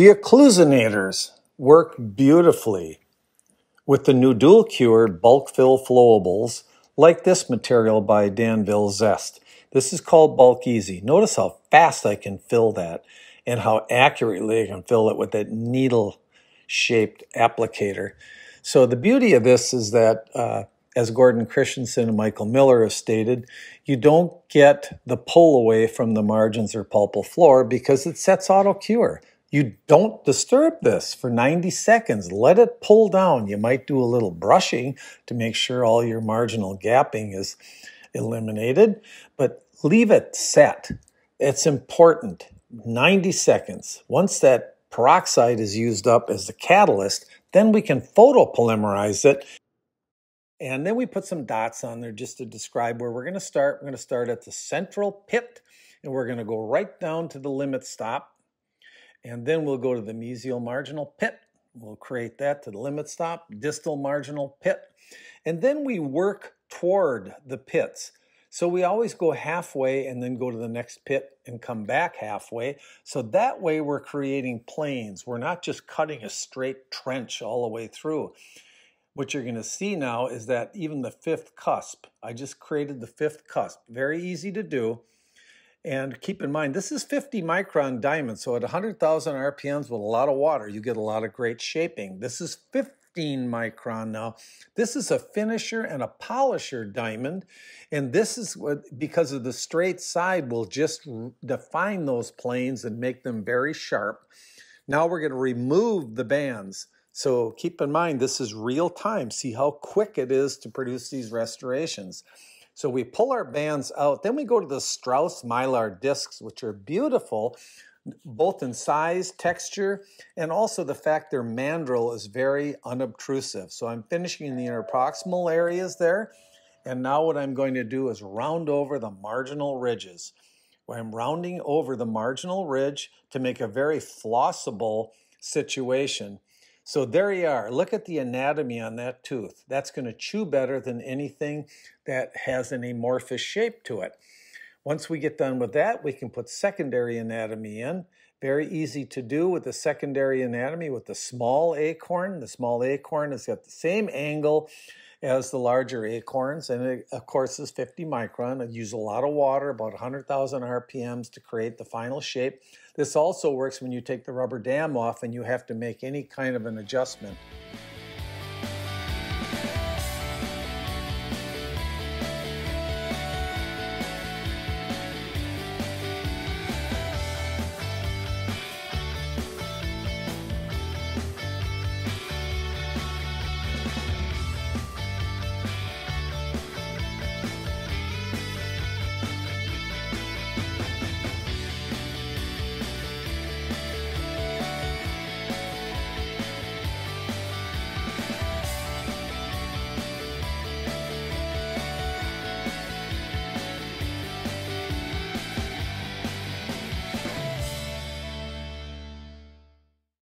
The Occlusinators work beautifully with the new dual cured bulk fill flowables like this material by Danville Zest. This is called Bulk EZ. Notice how fast I can fill that and how accurately I can fill it with that needle shaped applicator. So the beauty of this is that, uh, as Gordon Christensen and Michael Miller have stated, you don't get the pull away from the margins or pulpal floor because it sets auto cure. You don't disturb this for 90 seconds. Let it pull down. You might do a little brushing to make sure all your marginal gapping is eliminated, but leave it set. It's important. 90 seconds. Once that peroxide is used up as the catalyst, then we can photopolymerize it. And then we put some dots on there just to describe where we're going to start. We're going to start at the central pit and we're going to go right down to the limit stop and then we'll go to the mesial marginal pit. We'll create that to the limit stop, distal marginal pit. And then we work toward the pits. So we always go halfway and then go to the next pit and come back halfway. So that way we're creating planes. We're not just cutting a straight trench all the way through. What you're going to see now is that even the fifth cusp, I just created the fifth cusp. Very easy to do. And keep in mind, this is 50 micron diamond. So at 100,000 RPMs with a lot of water, you get a lot of great shaping. This is 15 micron now. This is a finisher and a polisher diamond. And this is what, because of the straight side, will just define those planes and make them very sharp. Now we're going to remove the bands. So keep in mind, this is real time. See how quick it is to produce these restorations. So we pull our bands out. Then we go to the Strauss Mylar discs, which are beautiful, both in size, texture, and also the fact their mandrel is very unobtrusive. So I'm finishing in the interproximal areas there. And now what I'm going to do is round over the marginal ridges. Where I'm rounding over the marginal ridge to make a very flossable situation. So there you are. Look at the anatomy on that tooth. That's going to chew better than anything that has an amorphous shape to it. Once we get done with that, we can put secondary anatomy in. Very easy to do with the secondary anatomy with the small acorn. The small acorn has got the same angle as the larger acorns, and it, of course, is 50 micron. I use a lot of water, about 100,000 RPMs to create the final shape. This also works when you take the rubber dam off and you have to make any kind of an adjustment.